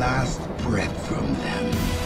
last breath from them.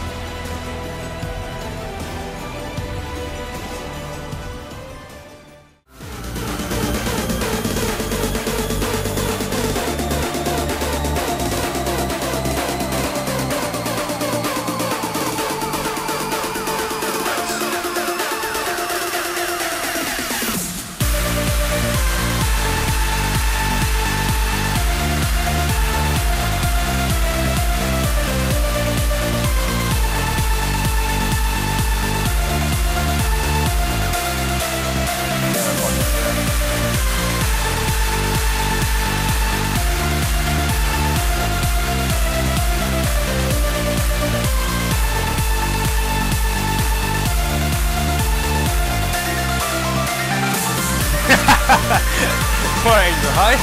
Poor Angel, hi.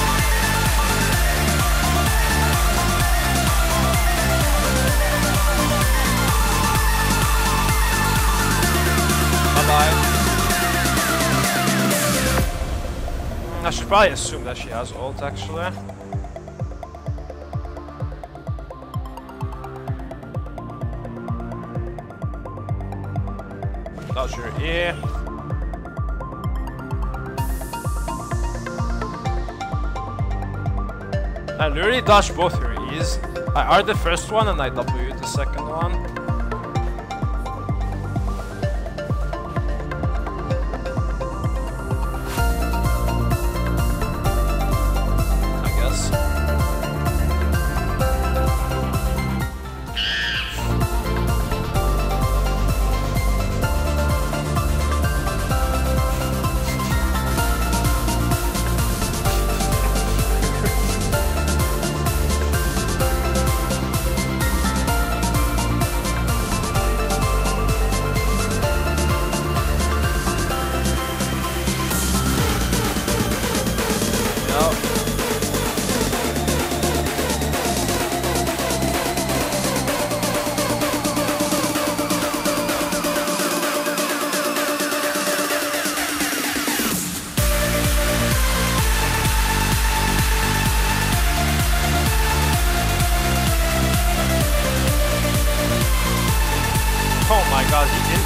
Bye bye. I should probably assume that she has ult actually. That's your ear. I literally dodged both your E's. I R the first one and I W the second one. 今天。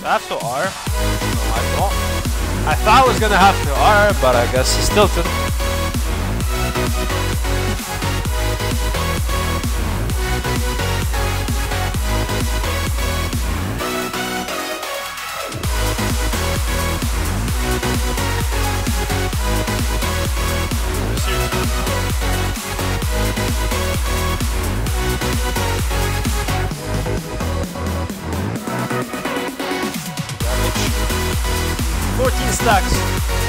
Do I have to R? No, I don't. I thought I was gonna have to R, but I guess he still didn't. 14 stacks.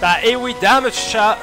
That AoE damage chat.